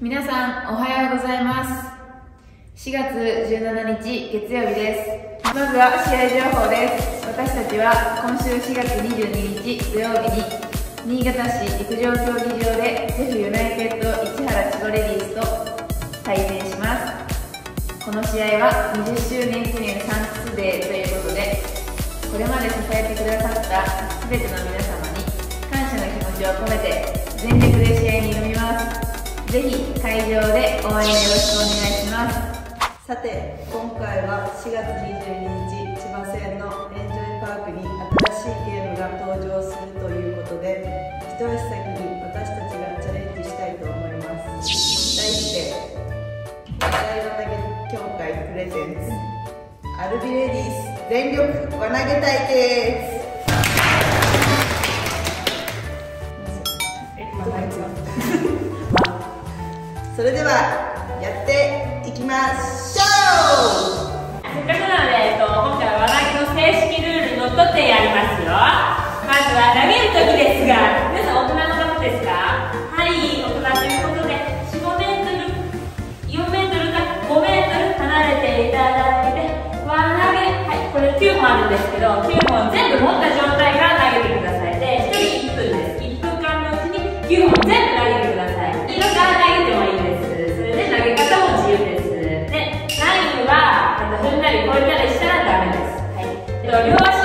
皆さんおはようございます。4月17日月曜日です。まずは試合情報です。私たちは今週4月22日土曜日に新潟市陸上競技場でジェフユナイテッド市原千葉レディースと対戦します。この試合は20周年記念サンクスデーということでこれまで支えてくださった全ての皆様に感謝の気持ちを込めて全力で試合に挑みます。ぜひ会場で応援よろしくお願いします。さて今回は4月22日千葉線のエンジョイパークに新しいゲームが登場するということで一足先に私たちがチャレンジしたいと思います題して話題輪投げ協会プレゼンツアルビレディス全力輪投げ対決それではやっていきましょう。せっかくなので、えっと、今回は輪投げの正式ルールにのっとってやりますよ。まずは投げる時ですが皆さん大人の方ですか？はい大人ということで45メートル4メートルか5メートル離れていただいて輪投げ。はいこれ9本あるんですけど9本全部持った状態はい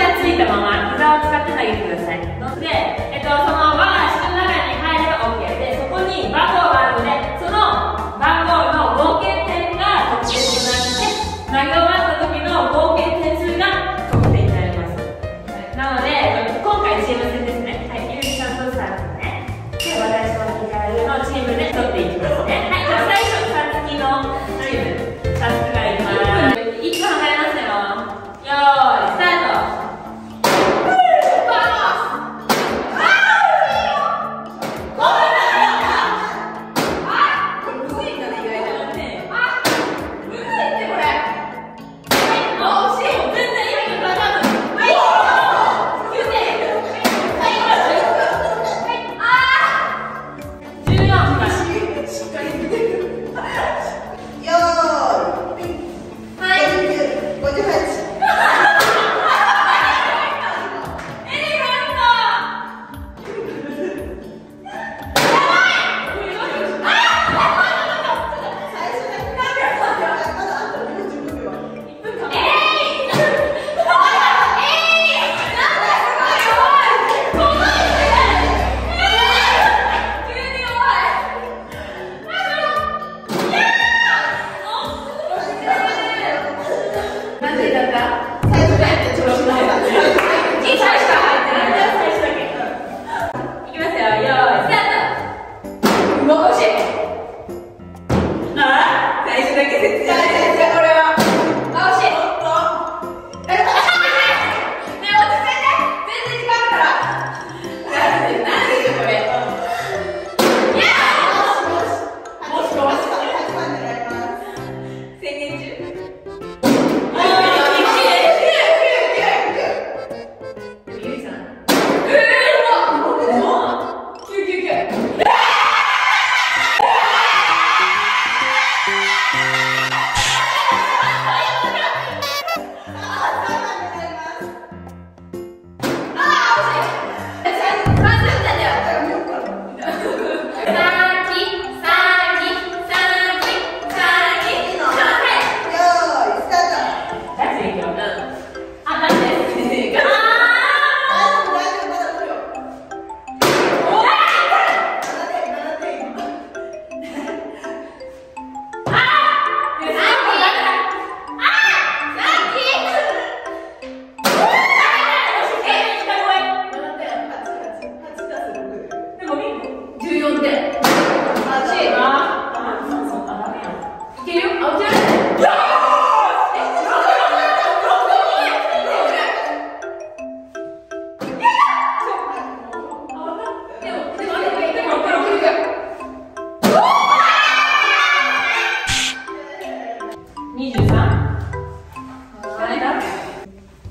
14点。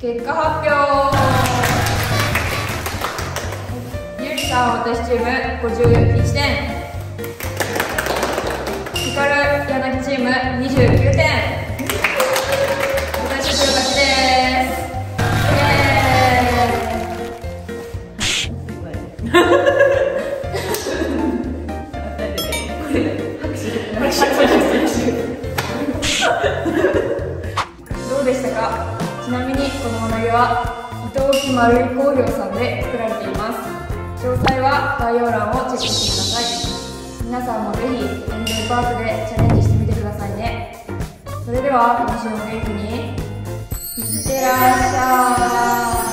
結果発表ゆりさん私チーム51点。光柳チーム29点。私たちの勝ちです。イエーイ。どうでしたか？ちなみにこの輪投げは伊藤木丸井工業さんで作られています。詳細は概要欄をチェックしてください。皆さんもぜひエンジョイパークでチャレンジしてみてくださいね。それでは今週も元気に。いってらっしゃい。